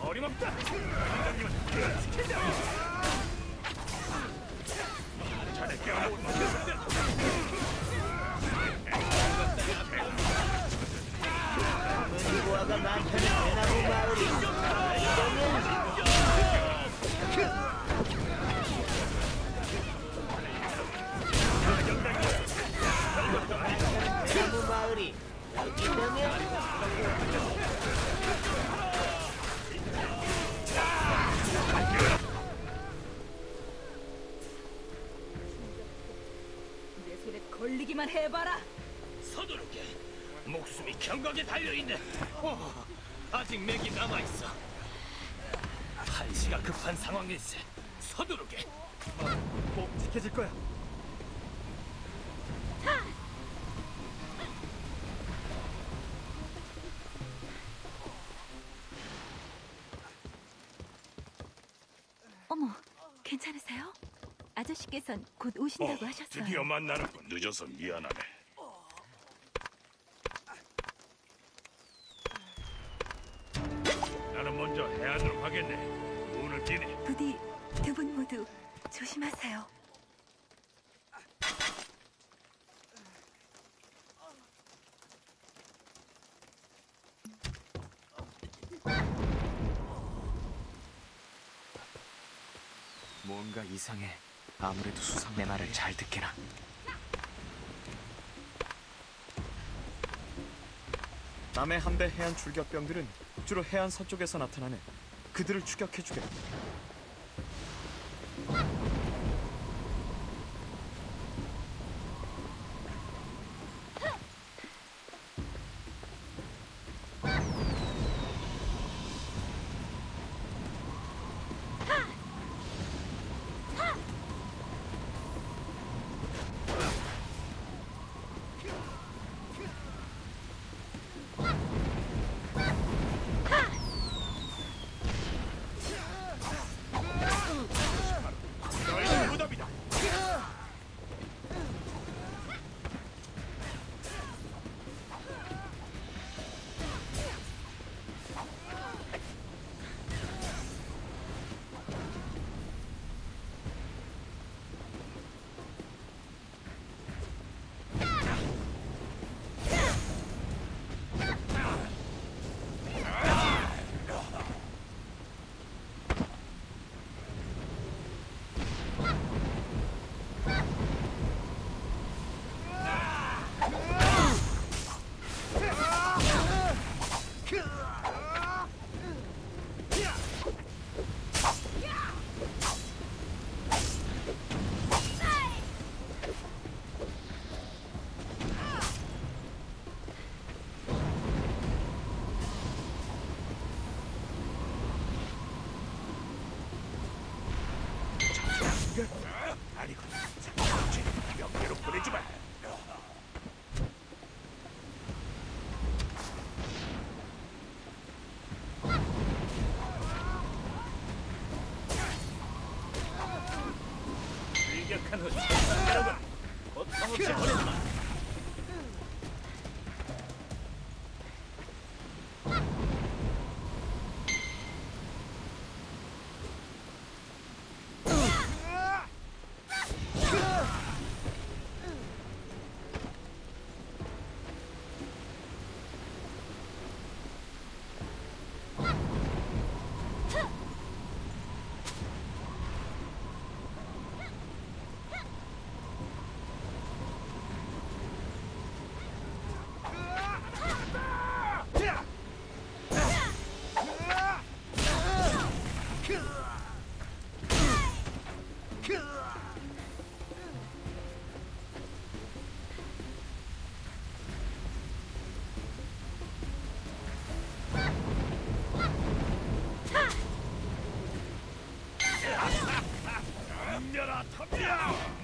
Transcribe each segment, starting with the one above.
어림없다. 선장님은 시킨다. 자네 깨어나고 문구화가 많다는 대나무 마을이 걸리기만 해봐라. 서두르게. 목숨이 경각에 달려있네. 어, 아직 맥이 남아있어. 한시가 급한 상황일세. 서두르게. 꼭 지켜질 거야. 어 아저씨께선 곧 오신다고 하셨어요. 드디어 만나는군. 늦어서 미안하네. 나는 먼저 해안으로 가겠네. 오늘 뛰네. 부디 두 분 모두 조심하세요. 뭔가 이상해. 아무래도 수상 내 말을 잘 듣게나. 남의 함대 해안 출격병들은 주로 해안 서쪽에서 나타나네. 그들을 추격해주게. 아니고 명예로 보내주마.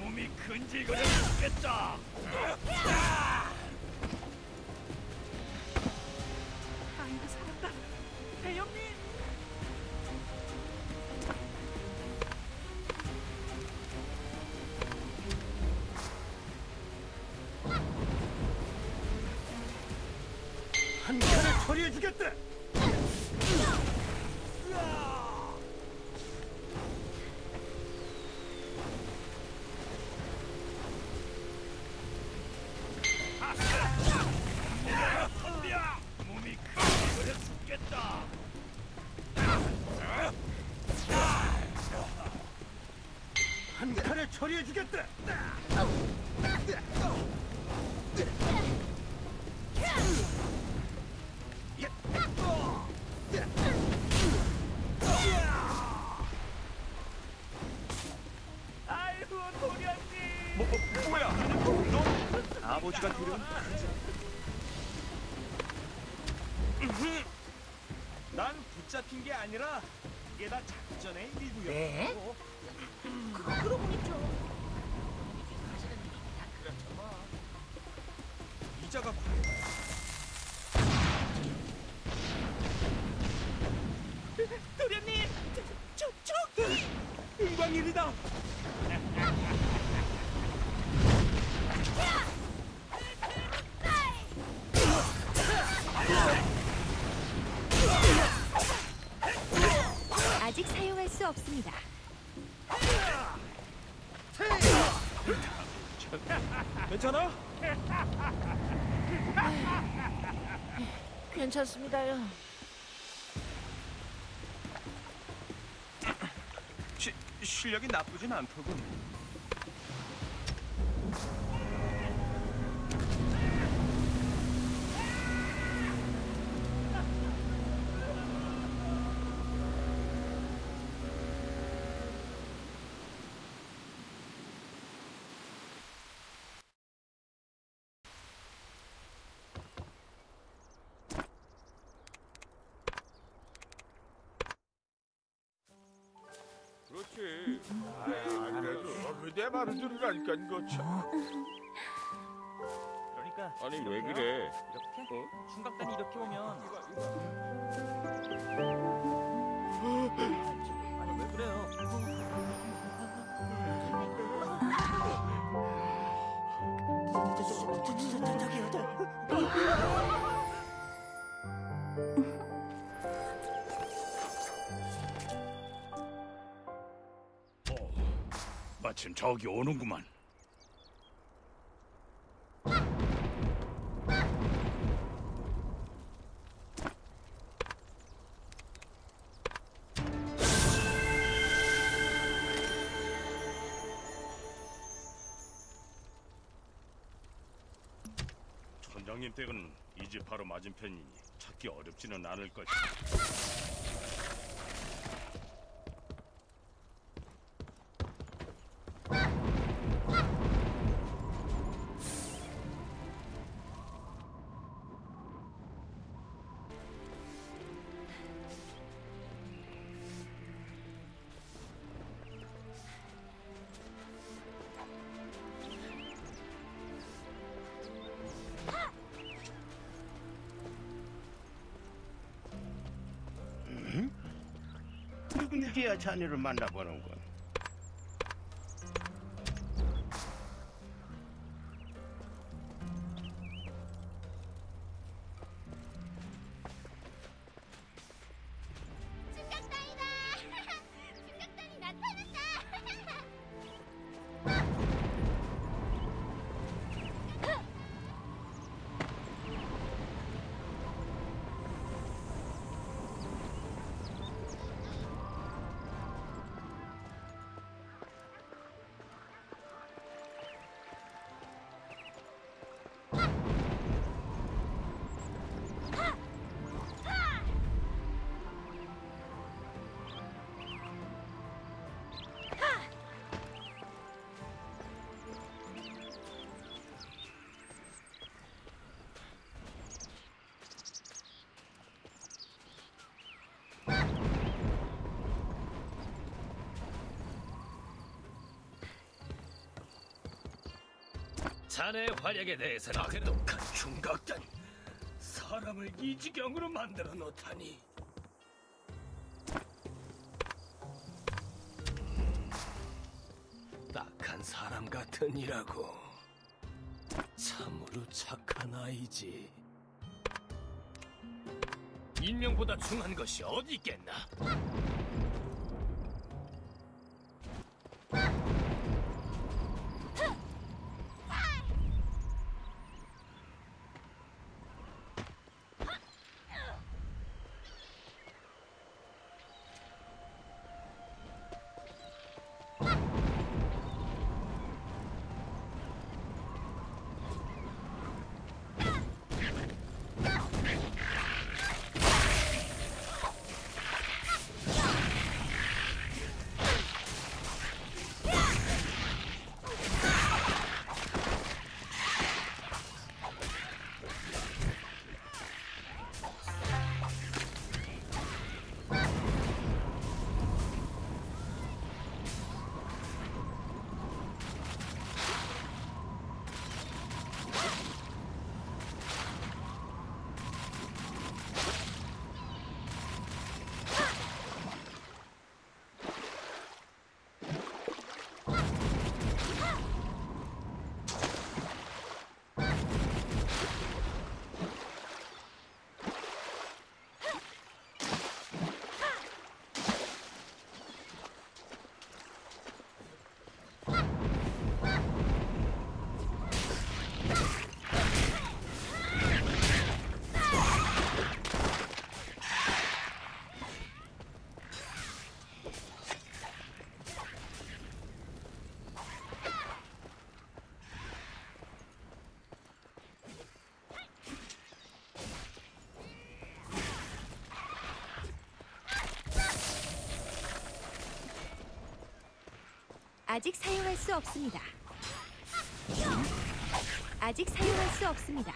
몸이 근질거려 죽겠다 아이고 살았다. 대형님. 한편의 소리 처리해 주겠다. 처리해 주겠다. 아이고 도련님. 뭐, 뭐 뭐야? 너 아버지가 들은 난 붙잡힌 게 아니라 이게 다 작전의 일부였고 네? 그거 그러고 있죠. 이자가 과해 도련님. 저, 저, 저. 은광일이다 없습니다. 괜찮아? 괜찮습니다요. 시, 실력이 나쁘진 않더군 말을 들으라니까 이거 참. 그러니까 아니 왜 그래? 이렇게 어? 중간단이 이렇게 오면 아니 왜 그래요? 마침 저기 오는구만 선장님 댁은 이 집 바로 맞은편이니 찾기 어렵지는 않을 것이다. 누군지야 자네를 만나보는군. 자네의 활약에 대해서는 그독한 중각단 사람을 이 지경으로 만들어 놓다니. 딱한 사람 같은 이라고. 참으로 착한 아이지. 인명보다 중요한 것이 어디 있겠나? 아직 사용할 수 없습니다. 아직 사용할 수 없습니다.